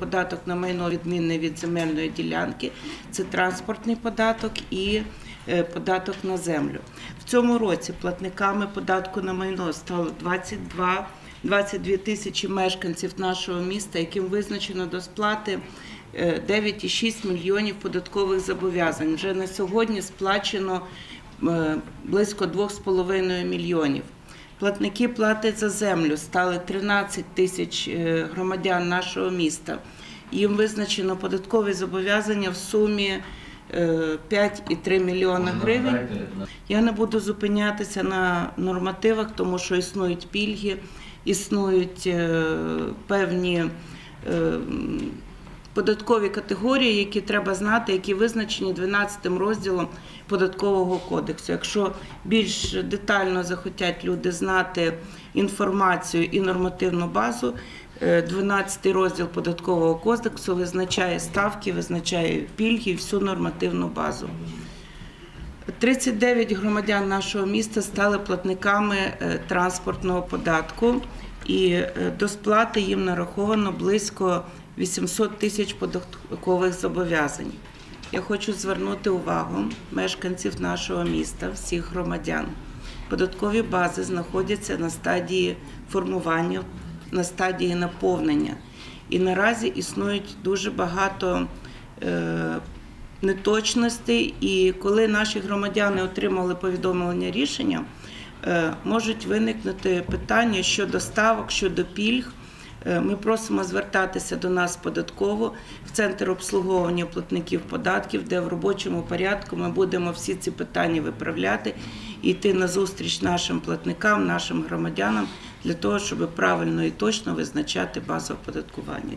Податок на майно відмінний від земельної ділянки, це транспортний податок і е, податок на землю. В цьому році платниками податку на майно стало 22 22 тисячі мешканців нашого міста, яким визначено до сплати е, 9,6 мільйонів податкових зобов'язань. Вже на сьогодні сплачено е, близько 2,5 мільйонів. Платники плати за землю стали 13 тисяч е, громадян нашого міста. Їм визначено податкові зобов'язання в сумі е, 5,3 мільйона гривень. Я не буду зупинятися на нормативах, тому що існують пільги, існують е, певні е, податкові категорії, які треба знати, які визначені 12 розділом податкового кодексу. Якщо більш детально захотять люди знати інформацію і нормативну базу, е, 12 розділ податкового кодексу визначає ставки, визначає пільги всю нормативну базу. 39 громадян нашого міста стали платниками е, транспортного податку, і е, до сплати їм нараховано близько 800 тисяч податкових зобов'язань. Я хочу звернути увагу мешканців нашого міста, всіх громадян. Податкові бази знаходяться на стадії формування, на стадії наповнення. І наразі існують дуже багато е, неточностей, і коли наші громадяни отримали повідомлення рішення, е, можуть виникнути питання щодо ставок, щодо пільг. Е, Ми просимо звертатися до нас податково в центр обслуговування платників податків, де в робочому порядку ми будемо всі ці питання виправляти і йти на зустріч нашим платникам, нашим громадянам для того, щоб правильно і точно визначати базу оподаткування.